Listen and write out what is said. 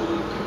absolutely